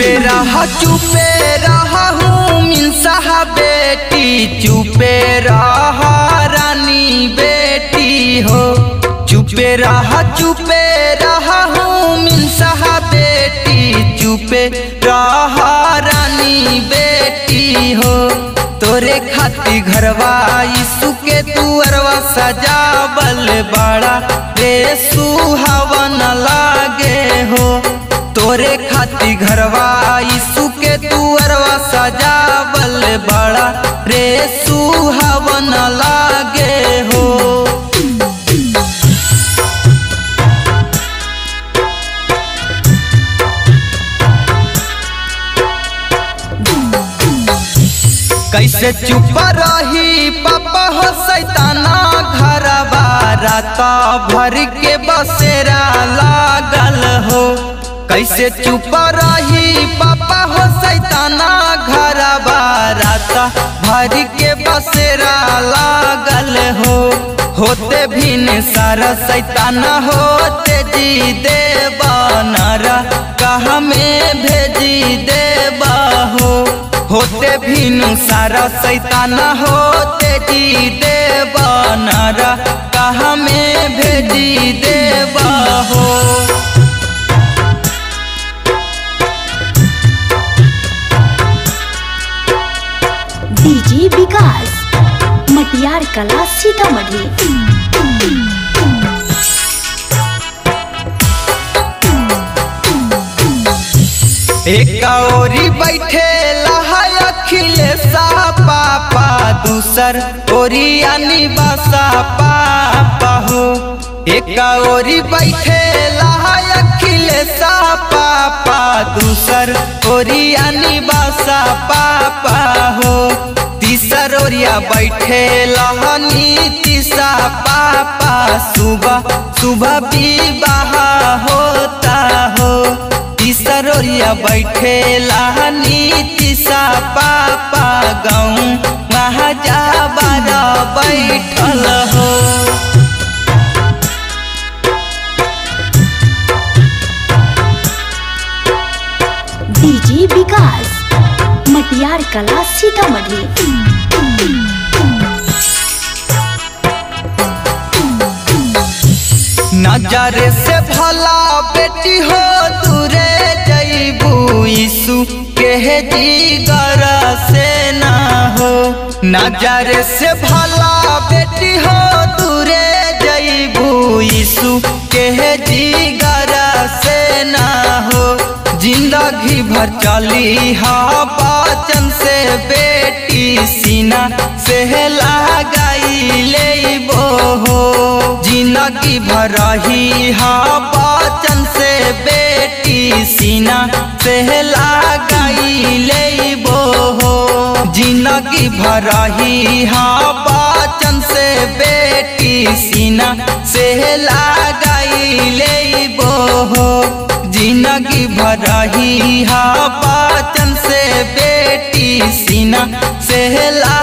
चुपे रहा चुपे रहा हूँ मिनसा बेटी। चुपे रहा रानी बेटी हो। चुपे रहा चुपे रहा हूँ मिनसा बेटी। चुपे रहा रानी बेटी हो। तोरे खाती घरवा यीशु के तुअरवा सजावल बड़ा। रे सुहावन लागे हो तोरे खाती घरवा यीशु के तुअरवा सजावल बड़ा रे सुहावन लागे हो। कैसे चुप रही पापा हो सैताना घर रात भर के कैसे चुप रही? पापा हो सैताना घर रात। भर के बसेरा लागल हो। होते भी ने सारा सैताना, होते जी देवा नारा। कहा में भेजी देवा हो? होते भी सारा सैताना, होते जी देवा नारा। कहा में भेजी देवा डीजे विकास, मटियार कला सीतामढ़ी। एक ओरी बैठे अखिलेशा पापा, दूसर ओरी अनिवासा पापा हो। एक ओरी बैठे लहाय अखिलेशा पापा, दूसर ओरी अनिवासा पापा हो। तीसर ओरिया बैठे लहनी तीसा पापा, सुबह सुबह विवाह होता हो। तीसर ओरिया बैठे लानी तीसा पापा गाँव महाजा बारा बैठल डीजे विकास, मटियार कला सीतामढ़ी। नज़र से भला बेटी हो दूरे जईबू यीशु के जीगर से ना हो। नज़र से भला बेटी हो दूरे जईबू यीशु के जीगर से चली हा बचन से बेटी सीना से लगाई ले हो ज़िंदगी भर रही हा बचन से बेटी सीना से लगाई ले बो हो ज़िंदगी भर रही हा बचन से बेटी सीना से लगाई रही हा पाचन से बेटी सीना से लगाई ले